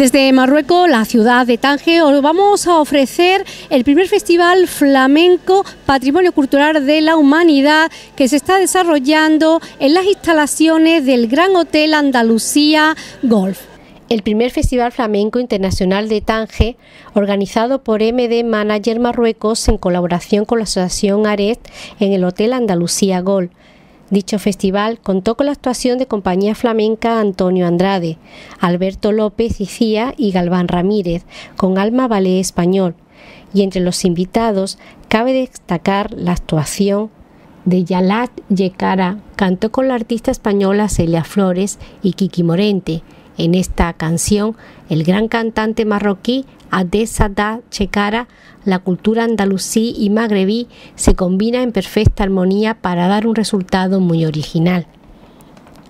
Desde Marruecos, la ciudad de Tánger, os vamos a ofrecer el primer festival flamenco Patrimonio Cultural de la Humanidad que se está desarrollando en las instalaciones del Gran Hotel Andalucía Golf. El primer Festival Flamenco Internacional de Tánger, organizado por MD Manager Marruecos en colaboración con la Asociación Aret en el Hotel Andalucía Golf Dicho festival contó con la actuación de compañía flamenca Antonio Andrade, Alberto López Icía y Galván Ramírez, con Alma Ballet Español. Y entre los invitados cabe destacar la actuación de Yalat Yekara, cantó con la artista española Celia Flores y Kiki Morente. En esta canción, el gran cantante marroquí Adesada Chekara la cultura andalusí y magrebí se combina en perfecta armonía para dar un resultado muy original.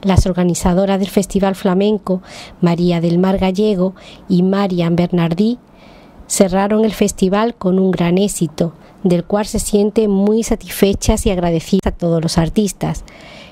Las organizadoras del Festival Flamenco, María del Mar Gallego y Marian Bernardí, cerraron el festival con un gran éxito, del cual se sienten muy satisfechas y agradecidas a todos los artistas,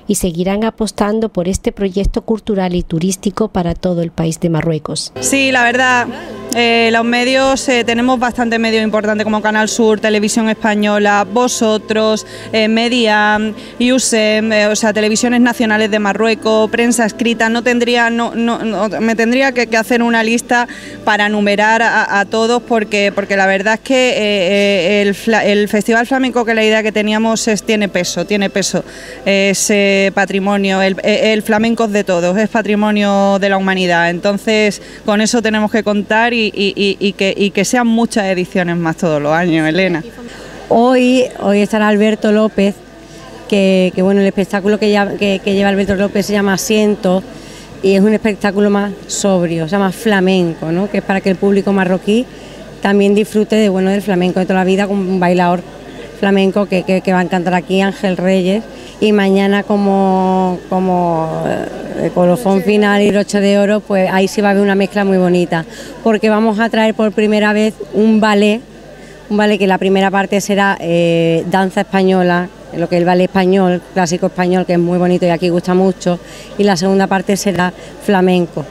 y seguirán apostando por este proyecto cultural y turístico para todo el país de Marruecos. Sí, la verdad, eh, los medios, eh, tenemos bastante medios importantes como Canal Sur, Televisión Española, vosotros, eh, Media, IUSEM, o sea, televisiones nacionales de Marruecos, prensa escrita, no tendría, no, no, me tendría que, hacer una lista para numerar a, todos porque, porque la verdad es que el, Festival Flamenco, que la idea que teníamos es, tiene peso, tiene peso, es patrimonio, el, flamenco es de todos, es patrimonio de la humanidad, entonces con eso tenemos que contar y, que, sean muchas ediciones más todos los años, Elena. Hoy, hoy estará Alberto López, que, bueno, el espectáculo que, lleva Alberto López se llama Asiento y es un espectáculo más sobrio, se llama flamenco, ¿no? que es para que el público marroquí también disfrute de bueno del flamenco de toda la vida con un bailador flamenco que, va a cantar aquí, Ángel Reyes, y mañana como, como eh, colofón final y broche de oro, pues ahí sí va a haber una mezcla muy bonita, porque vamos a traer por primera vez un ballet, un ballet que la primera parte será eh, danza española, lo que es el ballet español, clásico español, que es muy bonito y aquí gusta mucho, y la segunda parte será flamenco.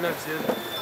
No, sí.